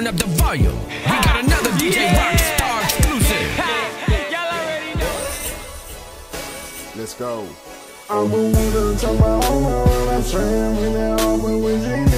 turn up the volume. We got another DJ Rockstar exclusive. Y'all already know. Let's go. I'm a winner, tell my home, I'm saying when they're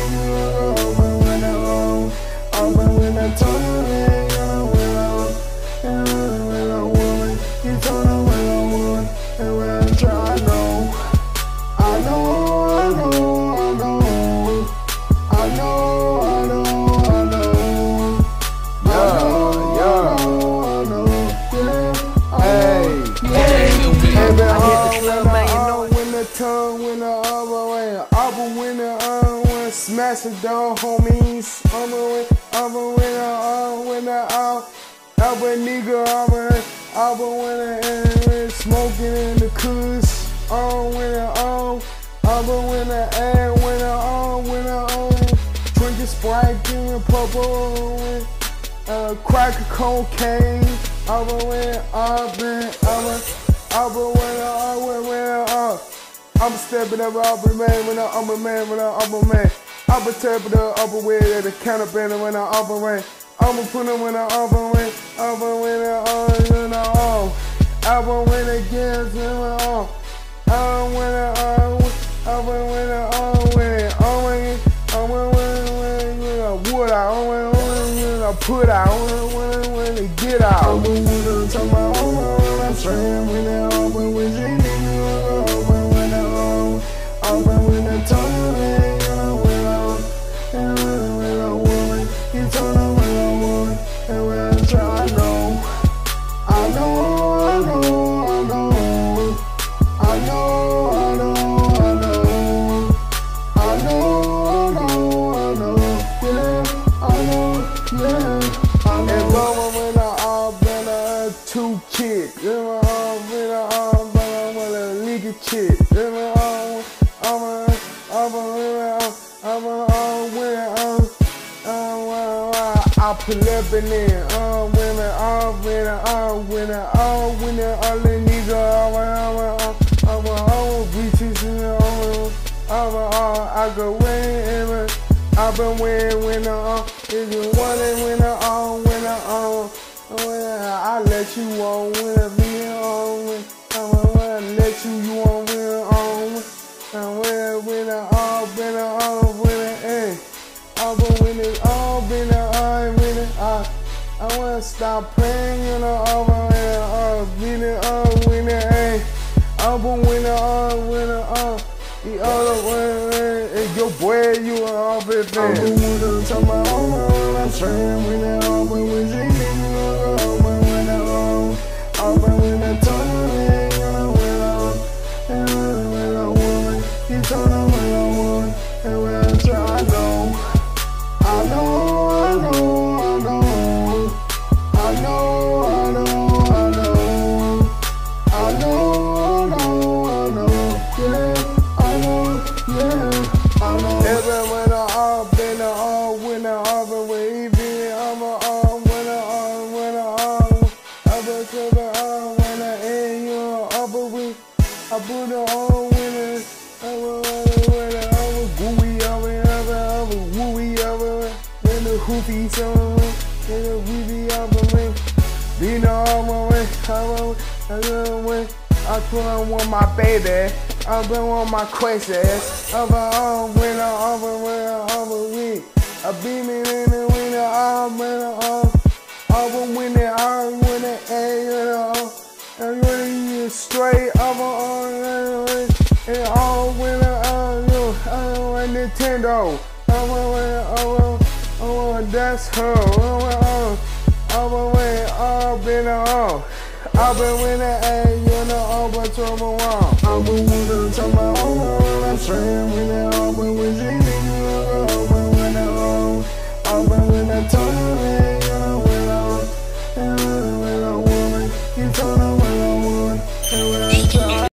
tongue when the other way, other when the arm when smash the door, homies. Other when, other when the arm when the arm, other nigga, other, other when the end smoking in the kush. On when the arm, other when the air when the arm when the arm, drinking Sprite, giving purple. When, uh, crack cocaine. Other way, I've been, other way, uh. I'm stepping up, upper man, when I'm a man, when I'm upper man. I'm a tap the upper way, at the counter banner when I'm upper way. I'm a put when I'm upper way, upper way, uh, you know, oh. Upper way against him, oh. Uh, when I, uh, upper when I, uh, when, oh, when, oh, when, when, when, when, uh, wood out, oh, when, when, when, I put out, when, when, when, they get out. I'm with them, tell my own, I'm saying, when they're open with a kid, you know, all, I'm a, I'm a, I'm a, I'm a, I pull up in there, uh, when I, uh, when I, uh, when I, uh, when I, all the nigga, uh, uh, uh, uh, uh, we teaching, uh, I'm a, uh, I go wherever. I've been when I, uh, if you want it, when I, uh, when I, uh, when I, let you on, I be on, when I wanna stop praying, you know, over when it, uh, when it, eh, I've been when it, uh, when it, uh, the other way, and your boy, you are all been there. I'm gonna tell my own, I'm saying I put it all when it I was when I was gooey over over over wooey over when the hoopy song when the weeby over me. Be no my way, I went, I went, went. I put on my baby. I've been on my questions. Over on when I over when I over week. I beat me in the winter. I'm when I over when it I when it a you know. And when you straight know I Nintendo. Over when over over that's her. Over over when I've been. I've been it ain't, you know, to my wall. I'm a winner to my own, I'm it all been with